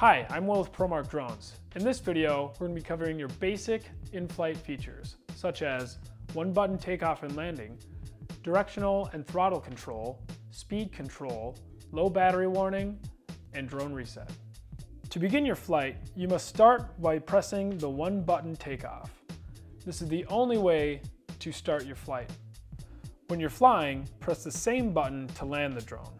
Hi, I'm Will with ProMark Drones. In this video, we're going to be covering your basic in-flight features, such as one-button takeoff and landing, directional and throttle control, speed control, low battery warning, and drone reset. To begin your flight, you must start by pressing the one-button takeoff. This is the only way to start your flight. When you're flying, press the same button to land the drone.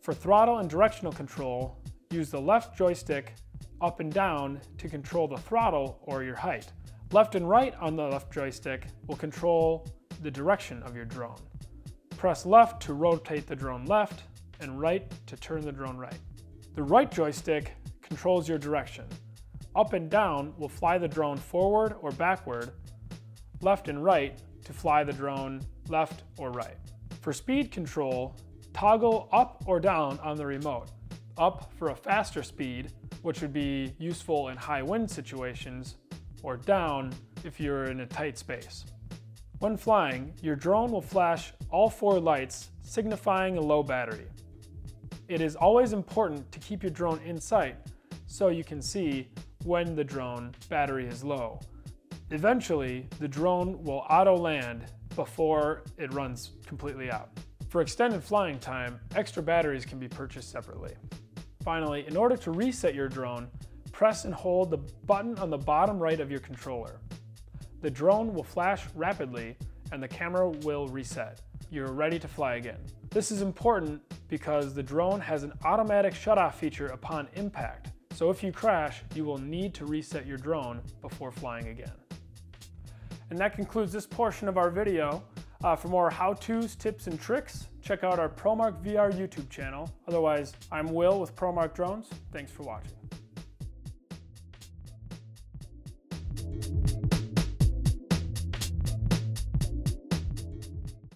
For throttle and directional control, use the left joystick up and down to control the throttle or your height. Left and right on the left joystick will control the direction of your drone. Press left to rotate the drone left and right to turn the drone right. The right joystick controls your direction. Up and down will fly the drone forward or backward, left and right to fly the drone left or right. For speed control, toggle up or down on the remote. Up for a faster speed, which would be useful in high wind situations, or down if you're in a tight space. When flying, your drone will flash all four lights, signifying a low battery. It is always important to keep your drone in sight so you can see when the drone battery is low. Eventually, the drone will auto land before it runs completely out. For extended flying time, extra batteries can be purchased separately. Finally, in order to reset your drone, press and hold the button on the bottom right of your controller. The drone will flash rapidly and the camera will reset. You're ready to fly again. This is important because the drone has an automatic shutoff feature upon impact. So if you crash, you will need to reset your drone before flying again. And that concludes this portion of our video. Uh, for more how-tos, tips, and tricks, check out our ProMark VR YouTube channel. Otherwise, I'm Will with ProMark Drones. Thanks for watching.